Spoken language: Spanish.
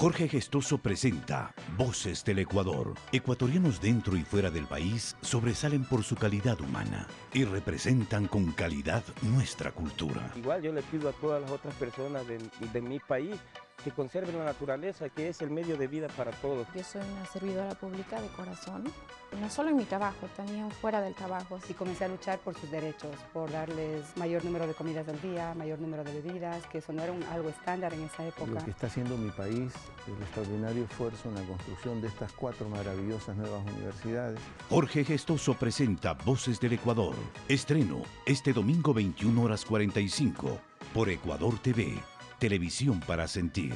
Jorge Gestoso presenta Voces del Ecuador. Ecuatorianos dentro y fuera del país sobresalen por su calidad humana y representan con calidad nuestra cultura. Igual yo le pido a todas las otras personas de, de mi país que conserven la naturaleza, que es el medio de vida para todos. Yo soy una servidora pública de corazón, no solo en mi trabajo, también fuera del trabajo. Y comencé a luchar por sus derechos, por darles mayor número de comidas al día, mayor número de bebidas, que eso no era un, algo estándar en esa época. Lo que está haciendo mi país, el extraordinario esfuerzo en la construcción de estas cuatro maravillosas nuevas universidades. Jorge Gestoso presenta Voces del Ecuador. Estreno este domingo 21 horas 45 por Ecuador TV. Televisión para sentir.